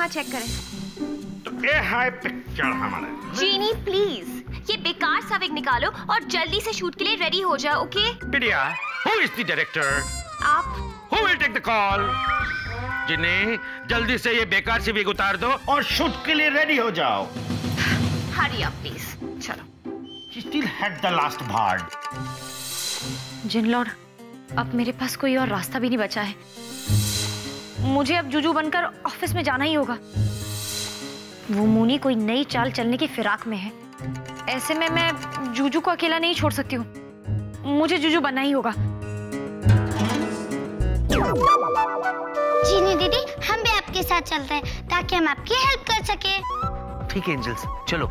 वहाँ चेक करें। तो ये है पिक्चर हमारा। जीनी प्लीज़ ये बेकार सा विग निकालो और जल्दी से शूट के लिए रेडी हो जाओ ओके बिटिया हु इज़ द डायरेक्टर आप। Who will take the call जिन्हें जल्दी से ये बेकार सी विग उतार दो और शूट के लिए रेडी हो जाओ। हरी अप प्लीज़ चलो। She still had the last word. जिनलॉर्ड अब मेरे पास कोई और रास्ता भी नहीं बचा है। मुझे अब जुजू बनकर ऑफ़िस में जाना ही होगा। वो मुनी कोई नई चाल चलने की फिराक में है। ऐसे में मैं जूजू को अकेला नहीं छोड़ सकती हूँ। मुझे जुजू बनना ही होगा। जीनी दीदी हम भी आपके साथ चलते हैं ताकि हम आपकी हेल्प कर सके। ठीक है एंजल्स चलो।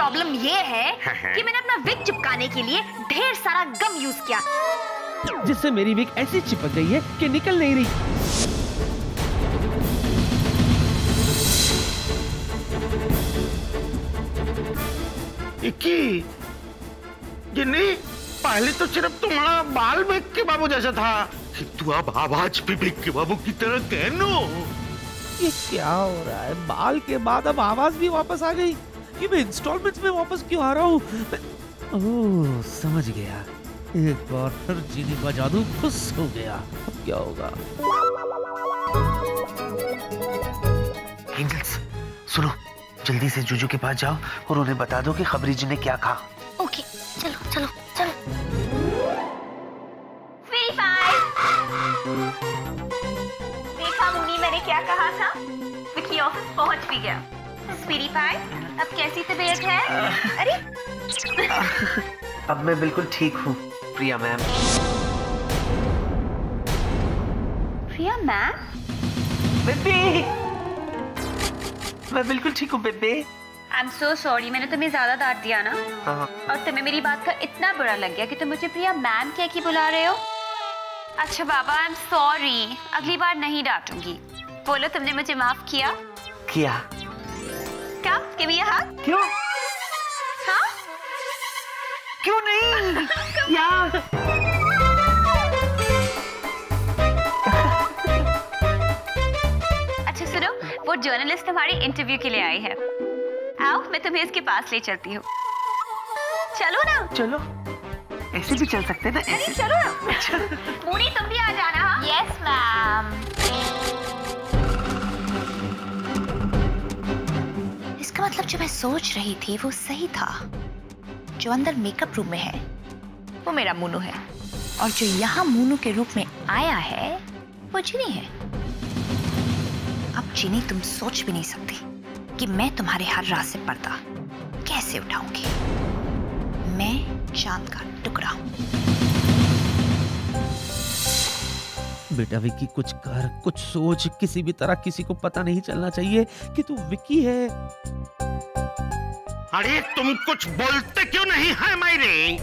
प्रॉब्लम ये है हाँ। कि मैंने अपना विग चिपकाने के लिए ढेर सारा गम यूज़ किया। जिससे मेरी विग ऐसी चिपक गई है कि निकल नहीं रही। इक्की जिन्नी पहले तो सिर्फ़ तुम्हारा बाल बेग के बाबू जैसा था। तू अब आवाज़ भी बेग के बाबू की तरह कहनो। ये क्या हो रहा है? बाल के बाद अब आवाज़ भी वापस आ गई। ये मैं इंस्टॉलमेंट्स में वापस क्यों आ रहा हूँ? मैं- ओह समझ गया। एक बार फिर जीनी का जादू खुश हो गया। अब क्या होगा? एंजल्स सुनो जल्दी से जूजू के पास जाओ और उन्हें बता दो कि खबरी जी ने क्या कहा। ओके चलो चलो चलो। देखा मुनी मैंने क्या कहा था? विकी ऑफ़िस पहुँच भी गया। स्वीटी पाई अब कैसी तबीयत है? अरे। अब मैं बिल्कुल ठीक हूँ प्रिया मैम। प्रिया मैम? बेबे। मैं बिल्कुल ठीक हूँ बेबे। आई एम सो सॉरी मैंने तुम्हें ज़्यादा डांट दिया ना। हाँ। और तुम्हें मेरी बात का इतना बुरा लग गया कि तुम मुझे प्रिया मैम कह के बुला रहे हो। अच्छा बाबा आई एम सॉरी अगली बार नहीं डांटूँगी। बोलो तुमने मुझे माफ़ किया? किया। क्या? गिव मी अ हग क्यों? हाँ क्यों नहीं? यार अच्छा सुनो वो जर्नलिस्ट हमारे इंटरव्यू के लिए आई है। आओ मैं तुम्हें इसके पास ले चलती हूँ। चलो ना। चलो। ऐसे भी चल सकते हैं ना अरे चलो। ना पूरी तुम भी आ जाना यस मैम इसका मतलब जो मैं सोच रही थी वो सही था। जो अंदर मेकअप रूम में है, वो मेरा मुनु है। और जो यहाँ मुनु के रूप में आया है, वो जिनी है। अब जिनी तुम सोच भी नहीं सकती कि मैं तुम्हारे हर रात से पर्दा कैसे उठाऊँगी? मैं चाँद का टुकड़ा हूँ। बेटा विक्की, कुछ कर, कुछ सोच, किसी भी तरह किसी को पता नहीं चलना चाहिए कि तू विक्की है। अरे तुम कुछ बोलते क्यों नहीं है, मायरे?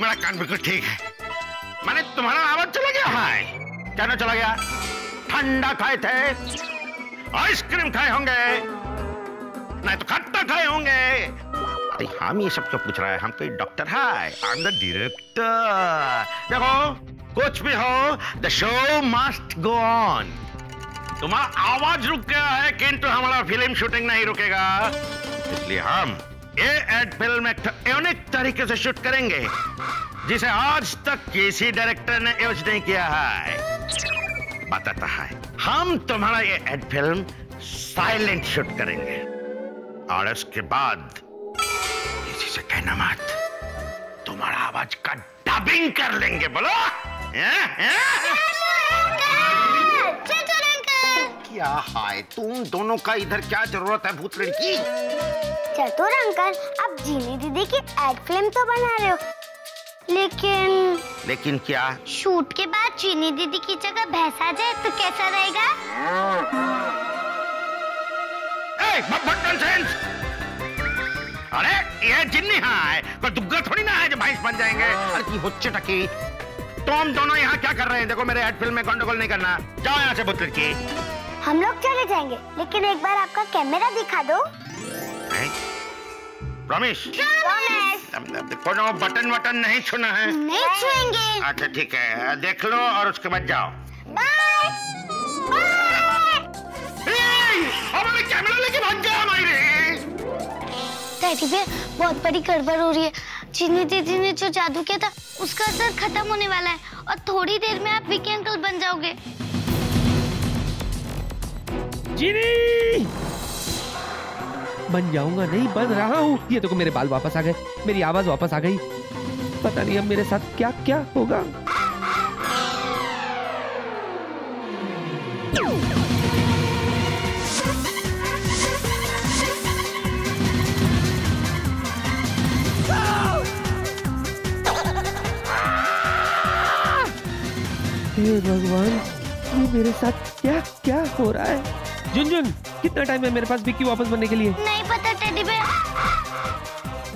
मेरा। कान बिल्कुल ठीक है। मैंने तुम्हारा आवाज़ चला गया है क्या चला गया। ठंडा खाए थे। आइसक्रीम खाए होंगे। नहीं तो खट्टा खाए होंगे। अरे हम ये सब क्यों पूछ रहा है? हम कोई डॉक्टर है। आई एम द डायरेक्टर देखो, कुछ भी हो the show must go on तुम्हारा आवाज़ रुक गया है किंतु हमारा फ़िल्म शूटिंग नहीं रुकेगा। इसलिए हम ये एड फ़िल्म एक यूनिक तरीके से शूट करेंगे, जिसे आज तक किसी डायरेक्टर ने यूज़ नहीं किया है। बताता है, हम तुम्हारा ये एड फ़िल्म साइलेंट शूट करेंगे। और उसके बाद, किसी से कहना मत, तुम्हारा आवाज़ का डबिंग कर लेंगे, बोलो? क्या? हाय तुम दोनों का इधर क्या ज़रूरत है भूत लड़की? चतुर अंकल आप जीनी दीदी की एड फ़िल्म तो बना रहे हो। लेकिन लेकिन क्या? शूट के बाद चीनी दीदी की जगह भैंस आ जाए तो कैसा रहेगा? अरे ये जिन्नी है कोई दुग्गा थोड़ी ना है जो भैंस बन जाएँगे? अरे की हुच्चे टकी। तुम दोनों यहाँ क्या कर रहे हैं? देखो मेरे एड फ़िल्म में गंडगोल नहीं करना। जाओ यहाँ से भूत लड़की। हम लोग चले जाएँगे। लेकिन एक बार आपका कैमरा दिखा दो। प्रॉमिस। प्रॉमिस। कोनो बटन वटन नहीं छूना है। नहीं छुएँगे। अच्छा ठीक है। देख लो और उसके बाद जाओ। कैमरा लेके भाग गया हमारी डैडी बहुत बड़ी गड़बड़ हो रही है। चीनी दीदी ने जो जादू किया था उसका असर खत्म होने वाला है। और थोड़ी देर में आप विकी अंकल बन जाओगे। जीनी। बन जाऊँगा नहीं, बन रहा हूँ। ये देखो मेरे बाल वापस आ गए। मेरी आवाज़ वापस आ गई। पता नहीं अब मेरे साथ क्या क्या होगा भगवान, ये मेरे साथ क्या क्या हो रहा है? झुनझुन कितना टाइम है मेरे पास विक्की वापस बनने के लिए? नहीं पता टेडी भैया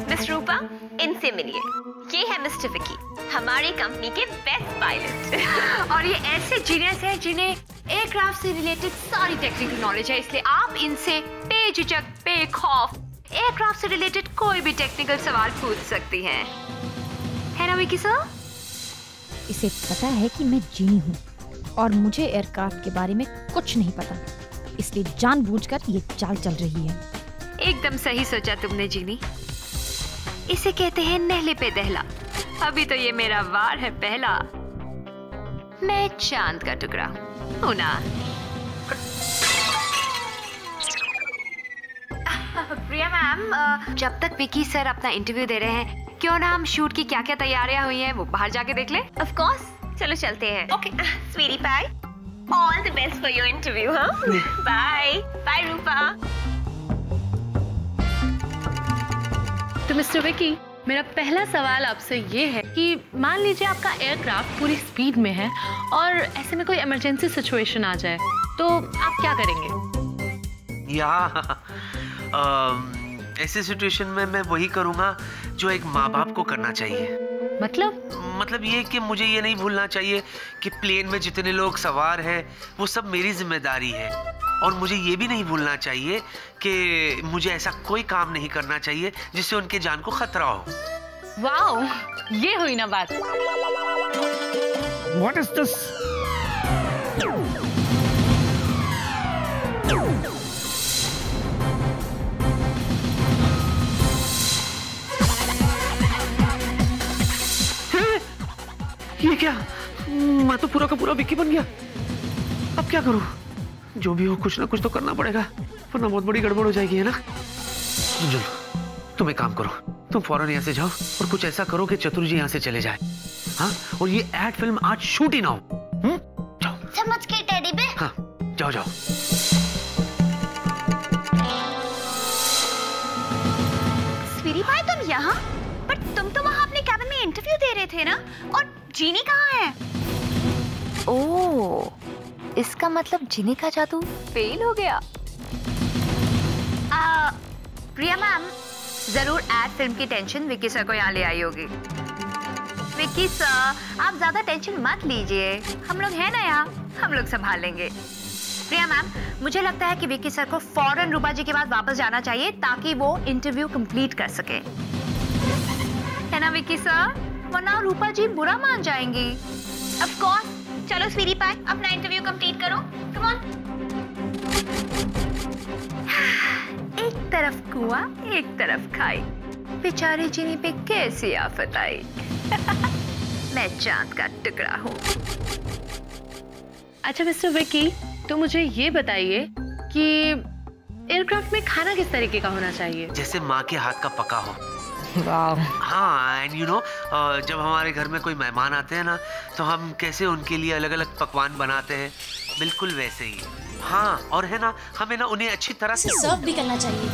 मिस रूपा इनसे मिलिए। ये है मिस्टर विकी हमारी कंपनी के बेस्ट पायलट और ये ऐसे जीनियस हैं जिन्हें एयरक्राफ्ट से रिलेटेड सारी टेक्निकल नॉलेज है इसलिए आप इनसे बेझिझक बेखौफ एयरक्राफ्ट से रिलेटेड कोई भी टेक्निकल सवाल पूछ सकती हैं। है ना विकी सर इसे पता है कि मैं जीनी हूँ और मुझे एयरक्राफ्ट के बारे में कुछ नहीं पता। इसलिए जानबूझकर ये चाल चल रही है। एकदम सही सोचा तुमने जीनी। इसे कहते हैं नहले पे दहला। अभी तो ये मेरा वार है पहला। मैं चाँद का टुकड़ा हूँ ना। प्रिया मैम जब तक विकी सर अपना इंटरव्यू दे रहे हैं क्यों ना हम शूट की क्या क्या तैयारियाँ हुई हैं वो बाहर जाके देख ले? ऑफ़ कोर्स चलो चलते हैं। Okay sweetie pie all the best for your interview हाँ बाय बाय रूपा तो मिस्टर विकी मेरा पहला सवाल आपसे ये है कि मान लीजिए आपका एयरक्राफ्ट पूरी स्पीड में है और ऐसे में कोई इमरजेंसी सिचुएशन आ जाए तो आप क्या करेंगे? या ऐसी सिचुएशन में मैं वही करूँगा जो एक माँ बाप को करना चाहिए। मतलब? मतलब ये कि मुझे ये नहीं भूलना चाहिए कि प्लेन में जितने लोग सवार हैं वो सब मेरी ज़िम्मेदारी है। और मुझे ये भी नहीं भूलना चाहिए कि मुझे ऐसा कोई काम नहीं करना चाहिए जिससे उनके जान को खतरा हो। वाओ ये हुई ना बात। व्हाट इज़ दिस पूरा का पूरा विक्की बन गया। अब क्या करूँ? जो भी हो कुछ ना कुछ तो करना पड़ेगा। वरना बहुत बड़ी गड़बड़ हो जाएगी है ना? जुल तुम एक काम करो। तुम फ़ौरन यहाँ से जाओ और कुछ ऐसा करो कि चतुर जी यहाँ से चले जाए। हाँ? और ये एड फ़िल्म आज शूट ही ना हो। हम्म? जाओ। समझ गए टेडी बे हाँ जाओ जाओ। स्वीटी पाई तुम यहाँ? पर तुम तो वहाँ अपने कैबिन में इंटरव्यू दे रहे थे ना? और जीनी कहाँ है? ओ इसका मतलब जिनी का जादू? फेल हो गया। आ, प्रिया मैम ज़रूर एड फ़िल्म की टेंशन विक्की सर को यहाँ ले आई होगी। विक्की सर आप ज़्यादा टेंशन मत लीजिए। हम लोग हैं ना यहाँ हम लोग संभाल लेंगे प्रिया मैम मुझे लगता है कि विक्की सर को फ़ौरन रूपा जी के पास वापस जाना चाहिए ताकि वो इंटरव्यू कंप्लीट कर सके। है ना विक्की सर? वरना रूपा जी बुरा मान जाएँगी। ऑफ़ कोर्स चलो स्वीटी पाई अपना इंटरव्यू कंप्लीट करो। कम ऑन एक तरफ़ कुआँ एक तरफ़ खाई। बेचारे चीनी पे कैसी आफत आई? मैं चाँद का टुकड़ा हूँ। अच्छा मिस्टर विकी तो मुझे ये बताइए कि एयरक्राफ्ट में खाना किस तरीके का होना चाहिए? जैसे माँ के हाथ का पका हो। हाँ एंड यू नो जब हमारे घर में कोई मेहमान आते हैं ना तो हम कैसे उनके लिए अलग अलग पकवान बनाते हैं? बिल्कुल वैसे ही। हाँ और है ना हमें ना उन्हें अच्छी तरह से सर्व भी करना चाहिए।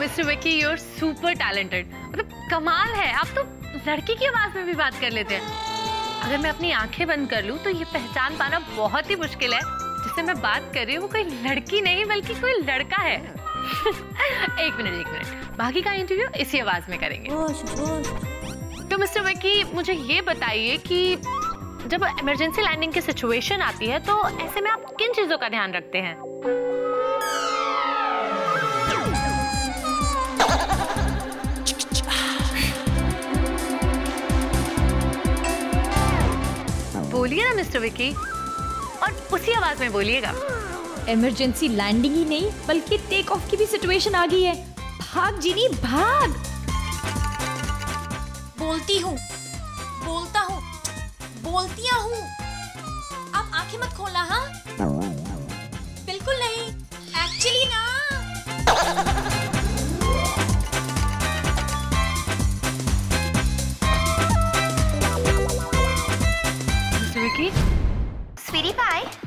Mister Vicky you are super talented मतलब कमाल है। आप तो लड़की की आवाज़ में भी बात कर लेते हैं। अगर मैं अपनी आँखें बंद कर लूँ तो ये पहचान पाना बहुत ही मुश्किल है। जिससे मैं बात कर रही हूँ वो कोई लड़की नहीं बल्कि कोई लड़का है। एक मिनट एक मिनट। बाकी का इंटरव्यू इसी आवाज़ में करेंगे। तो मिस्टर विकी मुझे ये बताइए कि जब इमरजेंसी लैंडिंग की सिचुएशन आती है तो ऐसे में आप किन चीज़ों का ध्यान रखते हैं? बोलिए ना मिस्टर विकी और उसी आवाज़ में बोलिएगा। इमरजेंसी लैंडिंग ही नहीं बल्कि टेक ऑफ़ की भी सिचुएशन आ गई है। भाग जिनी भाग! बोलती हूँ बोलता हूँ बोलतिया हूँ।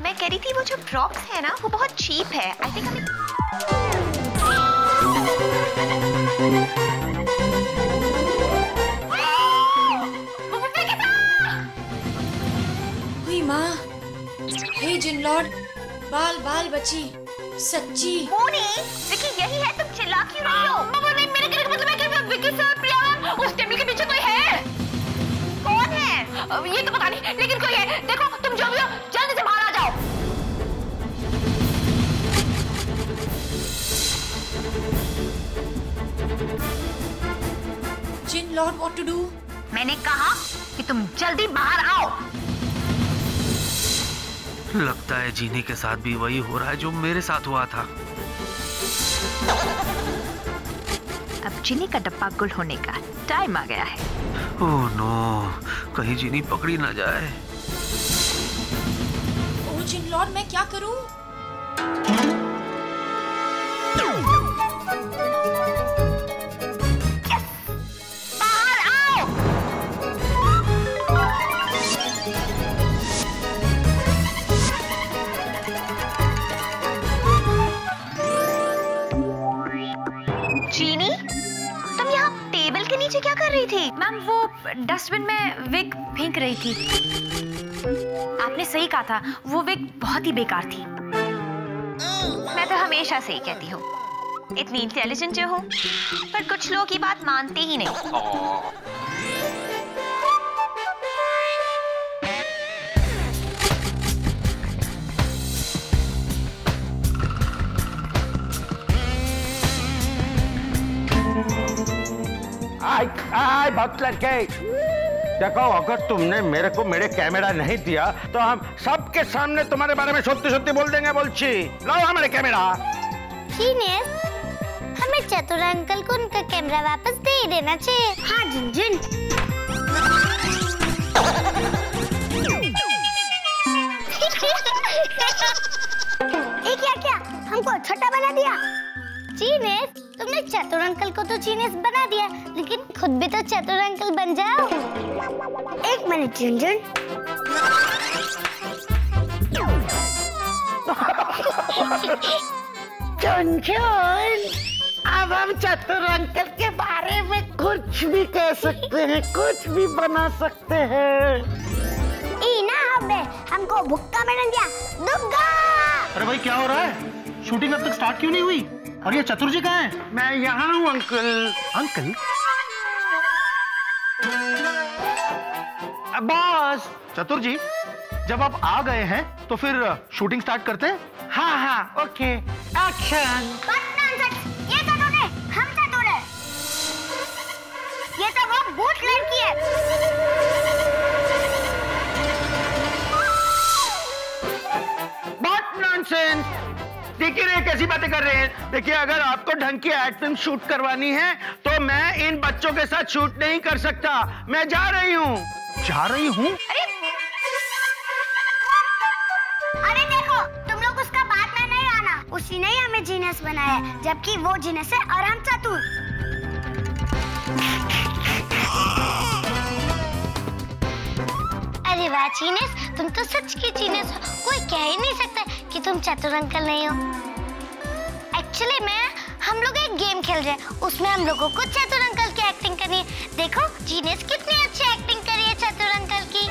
मैं कह रही थी वो जो प्रॉप्स है ना वो बहुत चीप है। आई थिंक हमें माँ। हे जिन लॉर्ड बाल बाल बची सच्ची। नहीं विकी यही है तुम चिल्ला क्यों रही हो। वो नहीं मेरे का मतलब है कि विकी सर प्रिया उस टेबल के पीछे कोई है। कौन है? ये तो पता नहीं लेकिन कोई है। देखो तुम जो भी हो जिन लॉर्ड व्हाट टू डू। मैंने कहा कि तुम जल्दी बाहर आओ। लगता है जीनी के साथ भी वही हो रहा है जो मेरे साथ हुआ था। अब चीनी का डब्बा गुल होने का टाइम आ गया है। ओह नो कहीं जीनी पकड़ी ना जाए। ओ जिन लॉर्ड मैं क्या करूँ? कर रही थी? मैम, वो डस्टबिन में विग फेंक रही थी। आपने सही कहा था, वो विग बहुत ही बेकार थी। मैं तो हमेशा सही कहती हूँ। इतनी इंटेलिजेंट जो हूँ, पर कुछ लोग ये बात मानते ही नहीं। आय आय, भक्त लड़के। देखो, अगर तुमने मेरे को मेरे कैमरा नहीं दिया तो हम सबके सामने तुम्हारे बारे में सत्य सत्य बोल देंगे, बोलची। लाओ हमारे कैमरा। हमें चतुर अंकल को उनका कैमरा वापस दे ही देना चाहिए। हाँ झुनझुन ये क्या क्या? हमको छोटा बना दिया। जीनेस तुमने चतुर अंकल को तो जीनेस बना दिया लेकिन खुद भी तो चतुर अंकल बन जाओ। एक मिनट झुनझुन झुनझुन अब हम चतुर अंकल के बारे में कुछ भी कह सकते हैं कुछ भी बना सकते हैं। हमको भुक्का में दिया दुग्गा। अरे भाई क्या हो रहा है? शूटिंग अब तक स्टार्ट क्यों नहीं हुई? और ये चतुर जी कहाँ है? मैं यहाँ हूँ अंकल। अंकल? बॉस चतुर जी जब आप आ गए हैं तो फिर शूटिंग स्टार्ट करते हैं? हाँ हाँ ओके एक्शन कर रहे हैं। देखिए अगर आपको ढंग की एड फ़िल्म शूट करवानी है तो मैं इन बच्चों के साथ शूट नहीं कर सकता। मैं जा रही हूँ। जा रही हूँ? अरे देखो तुम लोग उसका बात में नहीं आना। उसी ने हमें जीनियस बनाया जबकि वो जीनियस है और हम चतुर। अरे वाह जीनियस तुम तो सच की जीनियस हो। कोई कह ही नहीं सकता कि तुम चतुर अंकल नहीं हो। एक्चुअली मैं हम लोग एक गेम खेल रहे हैं। उसमें हम लोगों को चतुर अंकल की एक्टिंग करनी है। देखो जीनियस कितनी अच्छी एक्टिंग करी है चतुर अंकल की।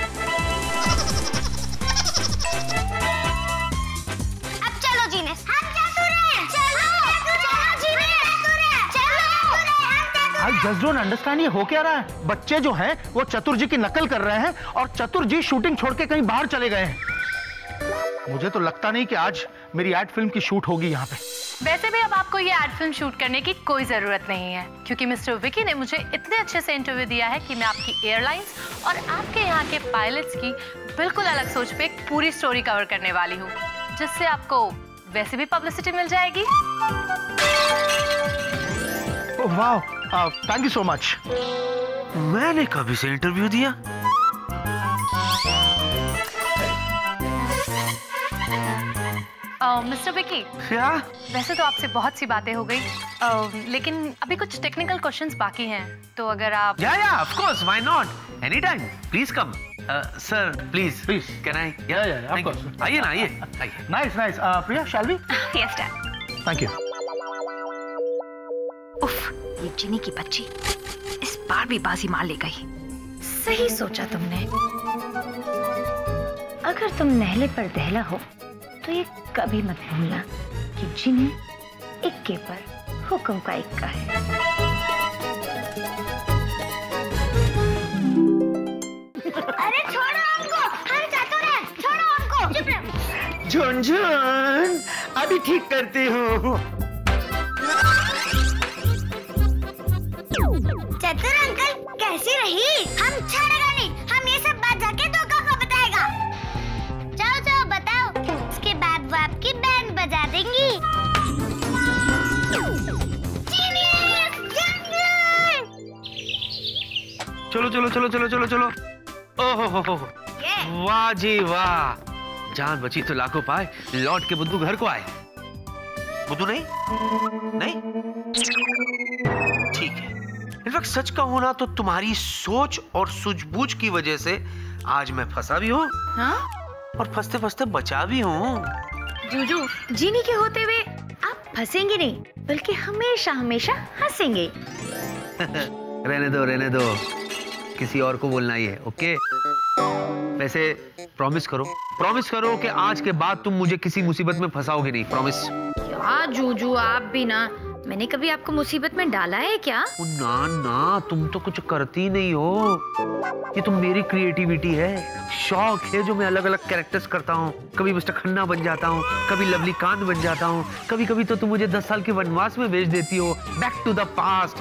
अब चलो जीनियस हम चतुर हैं। चलो चलो हम आई जस्ट डोंट अंडरस्टैंड ये हो क्या रहा है? बच्चे जो हैं वो चतुर जी की नकल कर रहे हैं और चतुर जी शूटिंग छोड़ के कहीं बाहर चले गए हैं। मुझे तो लगता नहीं कि आज मेरी एड फ़िल्म की शूट होगी यहाँ पे। वैसे भी अब आपको ये एड फ़िल्म शूट करने की कोई ज़रूरत नहीं है, क्योंकि मिस्टर विकी ने मुझे इतने अच्छे से इंटरव्यू दिया है कि मैं आपकी एयरलाइंस और आपके यहाँ के पायलट्स की बिल्कुल अलग सोच पे एक पूरी स्टोरी कवर करने वाली हूँ, जिससे आपको वैसे भी पब्लिसिटी मिल जाएगी। थैंक यू सो मच मैंने कभी से इंटरव्यू दिया? Mister Vicky. क्या? वैसे तो आपसे बहुत सी बातें हो गई। अ, लेकिन अभी कुछ टेक्निकल क्वेश्चंस बाकी हैं तो अगर आप या या of course why not any time please come sir please Please. Can I yeah, yeah, of course. आइए ना आइए आइए nice nice Priya shall we yes dad thank you उफ ये जिनी की बच्ची इस बार भी बाजी मार ले गई। सही सोचा तुमने। अगर तुम नहले पर दहला हो तो ये कभी मत भूलना कि जिनी इक्के पर हुक्म का इक्का है। अरे छोड़ो हमको हम चतुर हैं! छोड़ो हमको चुप रहो! झुनझुन अभी ठीक करती हूँ। चतुर अंकल कैसी रही? हम छोड़ेगा चलो चलो चलो चलो चलो चलो। ओहो हो हो हो। वाह जी वाह। जान बची तो लाखों पाए लौट के बुद्धू घर को आए। बुद्धू नहीं? नहीं? ठीक है। इनफैक्ट सच कहूँ ना तो तुम्हारी सोच और सूझबूझ की वजह से आज मैं फंसा भी हूँ। हाँ? और फंसते फंसते बचा भी हूँ। जूजू जीनी के होते हुए आप फंसेंगे नहीं बल्कि हमेशा हमेशा हंसेंगे। रहने दो रहने दो। किसी और को बोलना ही है ओके वैसे प्रॉमिस करो। प्रॉमिस करो कि आज के बाद तुम मुझे किसी मुसीबत में फंसाओगे नहीं प्रॉमिस क्या जूजू आप भी ना। मैंने कभी आपको मुसीबत में डाला है क्या? ना ना तुम तो कुछ करती नहीं हो। ये तो मेरी क्रिएटिविटी है। शौक है जो मैं अलग अलग कैरेक्टर्स करता हूँ। कभी मिस्टर खन्ना बन जाता हूँ कभी लवली कांत बन जाता हूँ। कभी कभी तो तुम मुझे दस साल के वनवास में भेज देती हो। बैक टू द पास्ट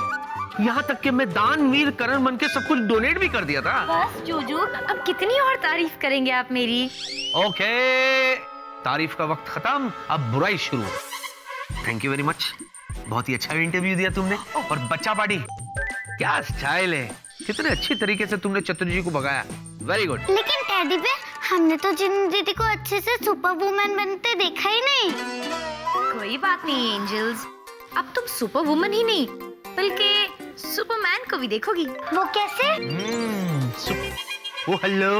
यहाँ तक कि मैं दानवीर करण बन के सब कुछ डोनेट भी कर दिया था। बस जूजू अब कितनी और तारीफ़ करेंगे आप मेरी? ओके तारीफ़ का वक्त खत्म अब बुराई शुरू। थैंक यू वेरी मच बहुत ही अच्छा इंटरव्यू दिया तुमने और बच्चा पार्टी क्या स्टाइल है? कितने अच्छी तरीके से तुमने चतुर जी को भगाया। वेरी गुड लेकिन टेडी पे हमने तो जिन दीदी को अच्छे से सुपर वुमन बनते देखा ही नहीं। कोई बात नहीं एंजल्स अब तुम सुपर वुमन ही नहीं बल्कि सुपरमैन को भी देखोगी। वो कैसे? Oh hello.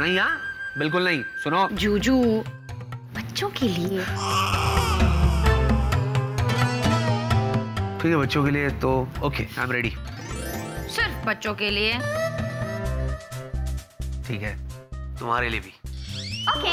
नहीं हाँ बिल्कुल नहीं सुनो। जूजू बच्चों के लिए। ठीक है बच्चों के लिए तो ओके आई एम रेडी सिर्फ़ बच्चों के लिए। ठीक है तुम्हारे लिए भी। Okay